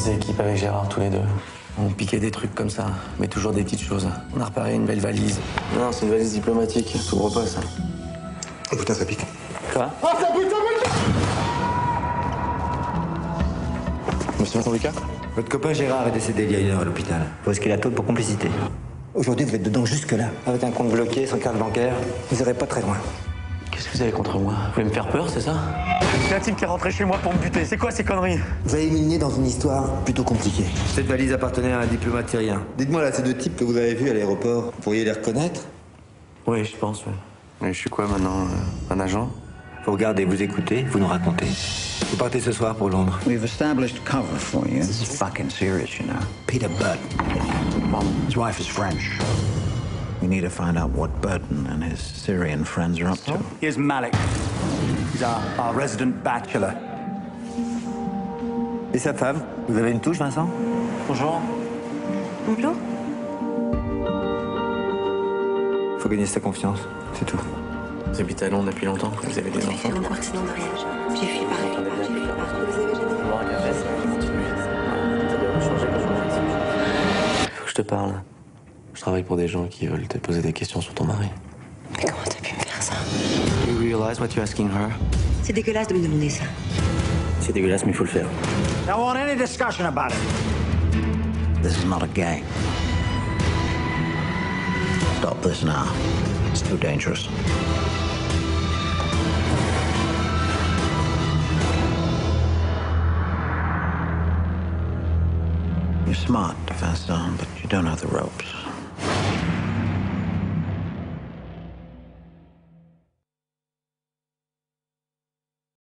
faisait équipe avec Gérard tous les deux. On piquait des trucs comme ça, mais toujours des petites choses. On a reparé une belle valise. Non, c'est une valise diplomatique, s'ouvre pas ça. Oh putain, ça pique. Quoi? Monsieur Vincent Lucas? Votre copain Gérard est décédé il y a une heure à l'hôpital. Vous risquez la tôle pour complicité? Aujourd'hui, vous êtes dedans jusque-là. Avec un compte bloqué, sans carte bancaire, vous n'irez pas très loin. Qu'est-ce que vous avez contre moi Vous voulez me faire peur, c'est ça C'est un type qui est rentré chez moi pour me buter. C'est quoi ces conneries Vous avez mis le nez dans une histoire plutôt compliquée. Cette valise appartenait à un diplomate syrien. Dites-moi là, ces deux types que vous avez vus à l'aéroport, vous pourriez les reconnaître Oui, je pense, ouais. Mais je suis quoi maintenant euh, Un agent Vous regardez, vous écoutez, vous nous racontez. Vous partez ce soir pour Londres. We've established cover for you. This is fucking serious, you know. Peter Burton. His wife is French. We need to find out what Burton and his Syrian friends are up to. Here's Malik. He's our, our resident bachelor. Et sa femme? Vous avez une touche, Vincent? Bonjour. Bonjour. Faut gagner sa confiance, c'est tout. Vous habitez à Londres depuis longtemps Vous avez des J'ai enfants fait un accident de mariage. J'ai fui par J'ai fui par Vous avez jamais Faut que je te parle. Je travaille pour des gens qui veulent te poser des questions sur ton mari. Mais comment t'as pu me faire ça? You realize what you're asking her? C'est dégueulasse de me demander ça. C'est dégueulasse, mais il faut le faire. I don't want any discussion about it. This is not a game. Stop this now. It's too dangerous. You're smart, Vincent, but you don't know the ropes.